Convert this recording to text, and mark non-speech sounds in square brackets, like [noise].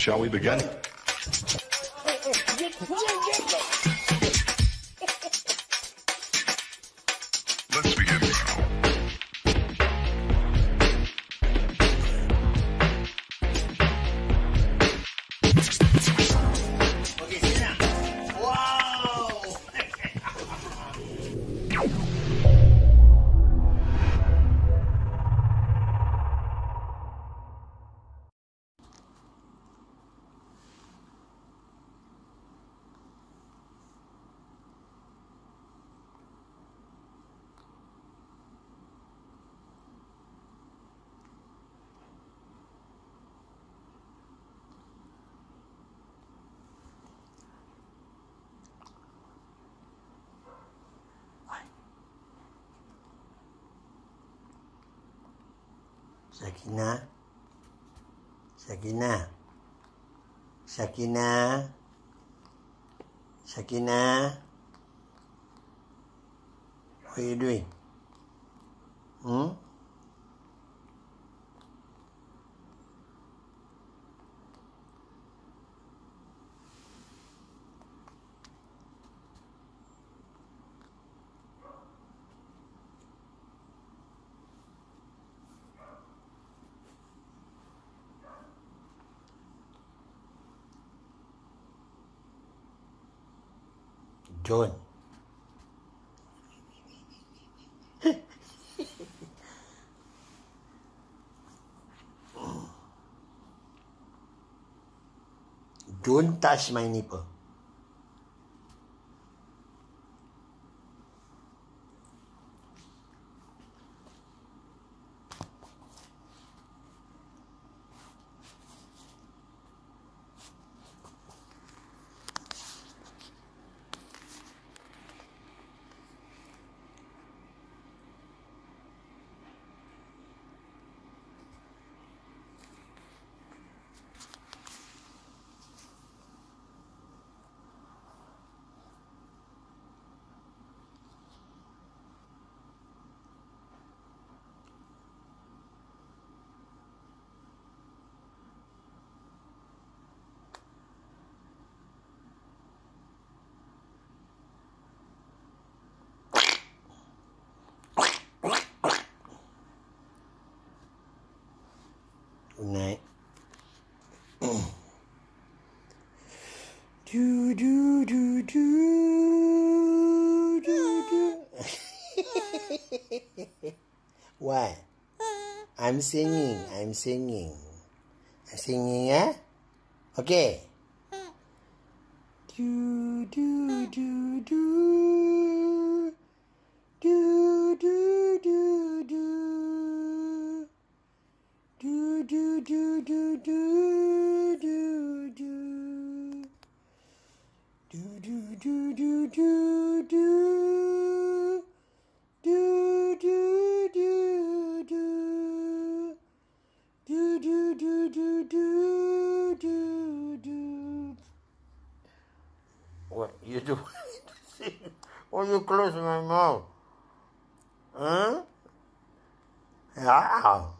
Shall we begin? Sakina. Sakina. Sakina. Sakina. What are you doing? Hmm? John. Don't touch my nipple. Night. [clears throat] do do do do do do. [laughs] what? I'm singing. I'm singing. I'm singing, yeah? Okay. Do do do do. Do do do do. Do do do do do do do. Do do do do do do. Do do do do. Do do do do do do. What you do? [laughs] Why you close my mouth? Huh? Ow.